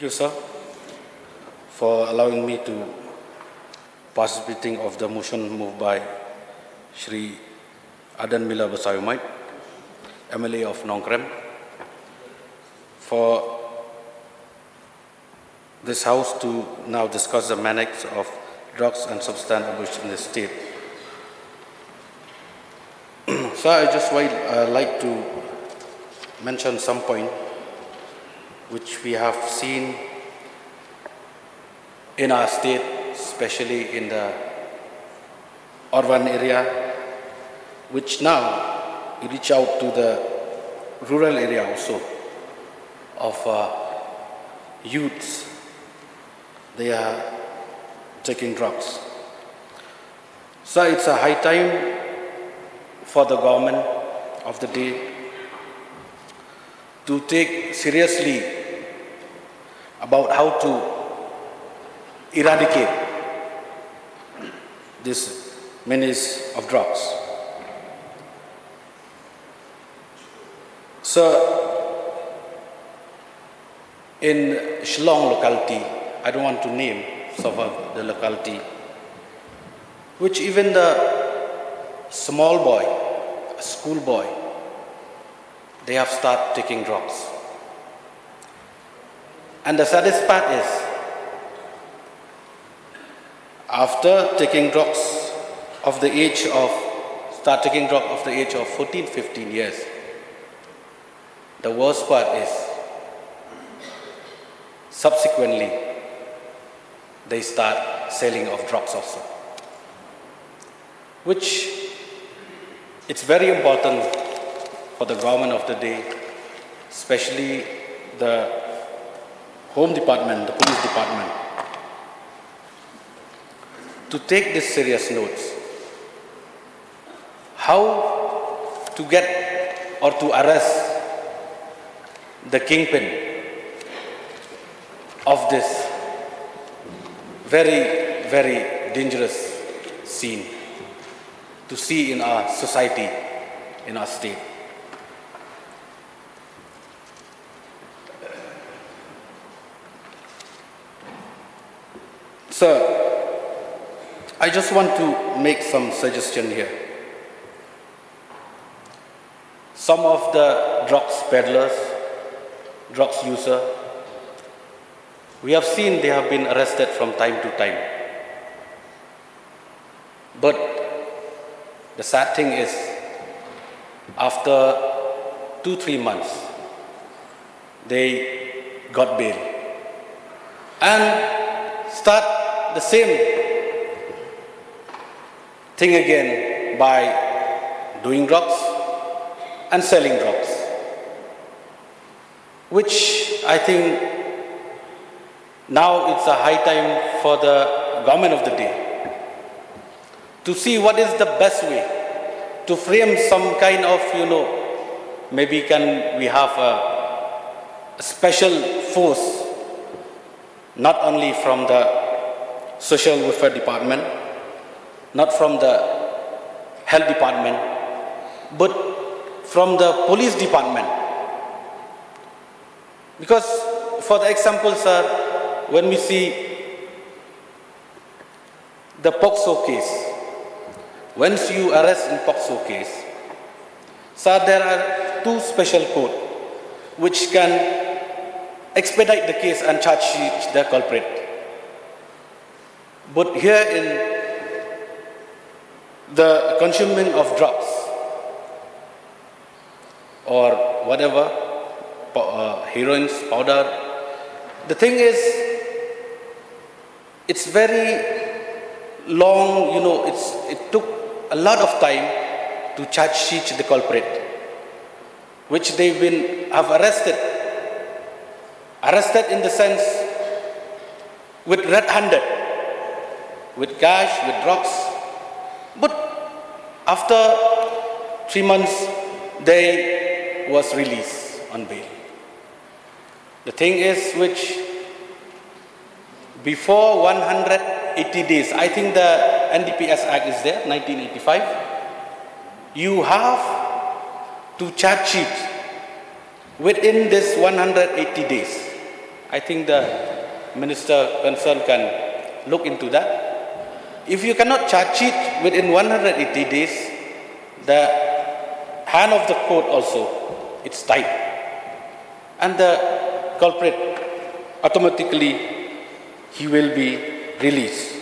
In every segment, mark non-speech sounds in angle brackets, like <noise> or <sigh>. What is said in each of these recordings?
You, sir, for allowing me to participating of the motion moved by Shri Ardent Miller Basaiawmoit, MLA of Nongkrem, for this house to now discuss the management of drugs and substance abuse in the state. <clears throat> so I just would uh, like to mention some point which we have seen in our state, especially in the urban area, which now reach out to the rural area also of uh, youths. They are taking drugs. So it's a high time for the government of the day to take seriously about how to eradicate this menace of drugs. So, in Shillong locality, I don't want to name some of the locality, which even the small boy, school boy, they have started taking drugs. And the saddest part is, after taking drugs of the age of, start taking drugs of the age of 14, 15 years, the worst part is, subsequently, they start selling of drugs also. Which it's very important for the government of the day, especially the Home Department, the Police Department, to take this serious notes. How to get or to arrest the kingpin of this very, very dangerous scene to see in our society, in our state. Sir, I just want to make some suggestion here. Some of the drugs peddlers, drugs user, we have seen they have been arrested from time to time. But the sad thing is, after two, three months, they got bail and start the same thing again by doing drugs and selling drugs, which I think now it's a high time for the government of the day to see what is the best way to frame some kind of, you know, maybe can we have a, special force, not only from the social welfare department, not from the health department, but from the police department. Because for the example, sir, when we see the POCSO case, once you arrest in POCSO case, sir, there are two special code which can expedite the case and charge the culprit. But here in the consuming of drugs or whatever, uh, heroines, powder, the thing is, it's very long, you know, it's, it took a lot of time to charge sheet the culprit, which they've been, have arrested. Arrested in the sense with red-handed with cash, with drugs. But after three months, they was released on bail. The thing is which before 180 days, I think the NDPS Act is there, 1985, you have to charge sheet within this 180 days. I think the minister concerned can look into that. If you cannot charge it within 180 days, the hand of the court also, it's tight. And the culprit, automatically, he will be released.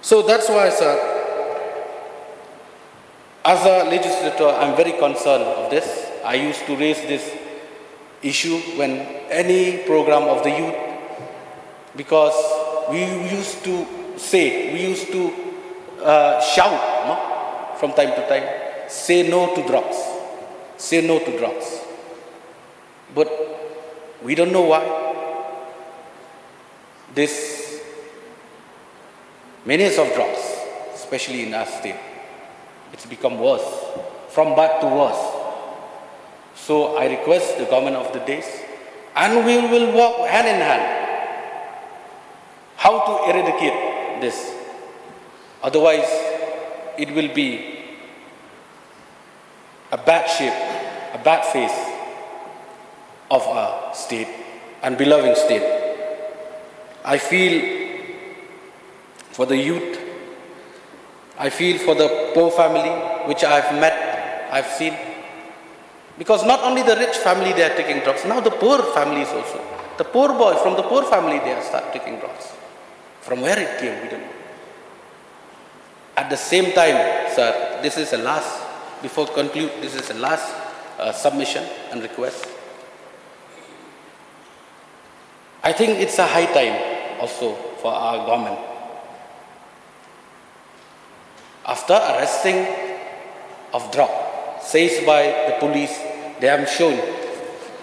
So that's why, sir, as a legislator, I'm very concerned of this. I used to raise this issue when any program of the youth, because we used to say, we used to uh, shout no? from time to time, say no to drugs, say no to drugs. But we don't know why. This menace of drugs, especially in our state, it's become worse, from bad to worse. So I request the government of the days, and we will work hand in hand how to eradicate this. Otherwise, it will be a bad shape, a bad face of our state and beloved state. I feel for the youth I feel for the poor family, which I've met, I've seen. Because not only the rich family they are taking drugs, now the poor families also. The poor boy from the poor family they are start taking drugs. From where it came, we don't know. At the same time, sir, this is a last, before conclude, this is a last uh, submission and request. I think it's a high time also for our government after arresting of drug, says by the police, they have shown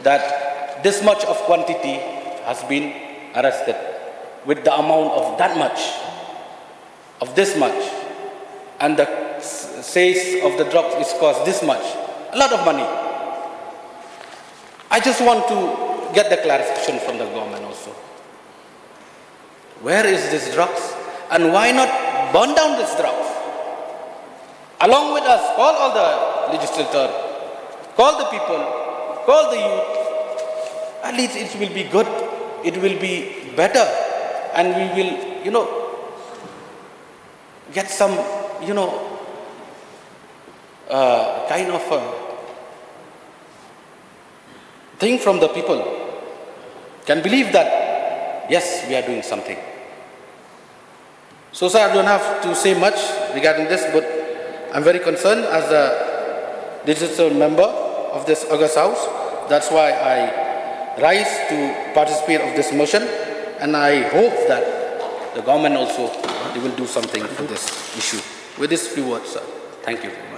that this much of quantity has been arrested with the amount of that much, of this much, and the sales of the drugs is cost this much, a lot of money. I just want to get the clarification from the government also. Where is this drugs? And why not burn down this drugs? along with us, call all the legislator, call the people, call the youth. At least it will be good, it will be better, and we will, you know, get some, you know, uh, kind of thing from the people. Can believe that, yes, we are doing something. So, sir, I don't have to say much regarding this, but I'm very concerned as a digital member of this August House. That's why I rise to participate of this motion and I hope that the government also they will do something for this issue. With these few words, sir. Thank you.